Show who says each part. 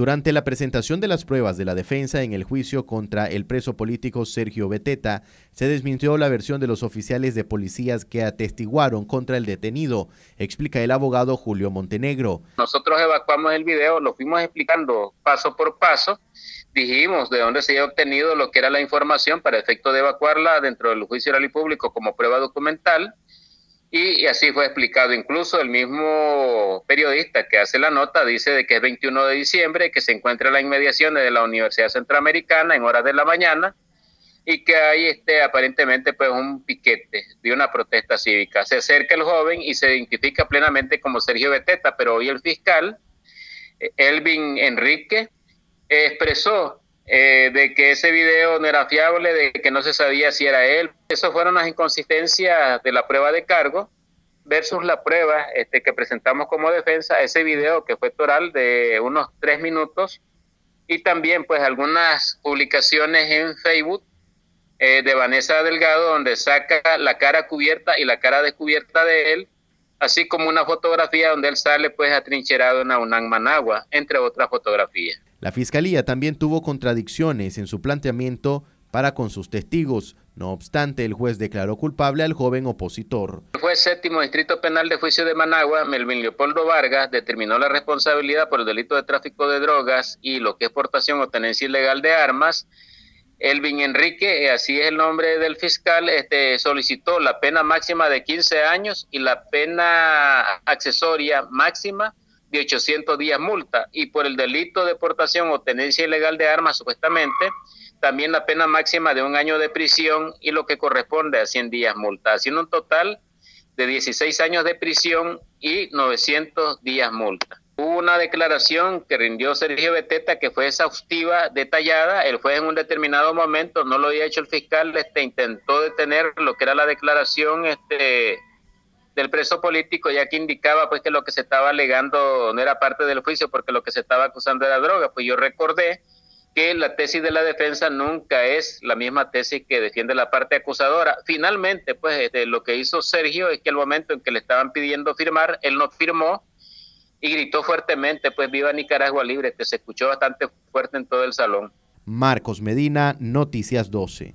Speaker 1: Durante la presentación de las pruebas de la defensa en el juicio contra el preso político Sergio Beteta, se desmintió la versión de los oficiales de policías que atestiguaron contra el detenido, explica el abogado Julio Montenegro.
Speaker 2: Nosotros evacuamos el video, lo fuimos explicando paso por paso, dijimos de dónde se había obtenido lo que era la información para efecto de evacuarla dentro del juicio oral y público como prueba documental y, así fue explicado. Incluso el mismo periodista que hace la nota dice de que es 21 de diciembre, que se encuentra en las inmediaciones de la Universidad Centroamericana en horas de la mañana y que hay este, aparentemente pues un piquete de una protesta cívica. Se acerca el joven y se identifica plenamente como Sergio Beteta, pero hoy el fiscal, eh, Elvin Enrique, expresó eh, de que ese video no era fiable, de que no se sabía si era él. Esas fueron las inconsistencias de la prueba de cargo versus la prueba este, que presentamos como defensa, ese video que fue toral de unos tres minutos y también pues algunas publicaciones en Facebook eh, de Vanessa Delgado donde saca la cara cubierta y la cara descubierta de él, así como una fotografía donde él sale pues atrincherado en Aunang Managua, entre otras fotografías.
Speaker 1: La Fiscalía también tuvo contradicciones en su planteamiento para con sus testigos. No obstante, el juez declaró culpable al joven opositor.
Speaker 2: El juez séptimo Distrito Penal de Juicio de Managua, Melvin Leopoldo Vargas, determinó la responsabilidad por el delito de tráfico de drogas y lo que es portación o tenencia ilegal de armas. Elvin Enrique, eh, así es el nombre del fiscal, este, solicitó la pena máxima de 15 años y la pena accesoria máxima de 800 días multa y por el delito de portación o tenencia ilegal de armas supuestamente también la pena máxima de un año de prisión y lo que corresponde a 100 días multa, haciendo un total de 16 años de prisión y 900 días multa. Hubo una declaración que rindió Sergio Beteta que fue exhaustiva, detallada. El juez en un determinado momento, no lo había hecho el fiscal, este, intentó detener lo que era la declaración este, del preso político, ya que indicaba pues que lo que se estaba alegando no era parte del juicio porque lo que se estaba acusando era droga. Pues yo recordé que la tesis de la defensa nunca es la misma tesis que defiende la parte acusadora. Finalmente, pues este, lo que hizo Sergio es que al momento en que le estaban pidiendo firmar, él no firmó y gritó fuertemente, pues viva Nicaragua libre, que se escuchó bastante fuerte en todo el salón.
Speaker 1: Marcos Medina, Noticias 12.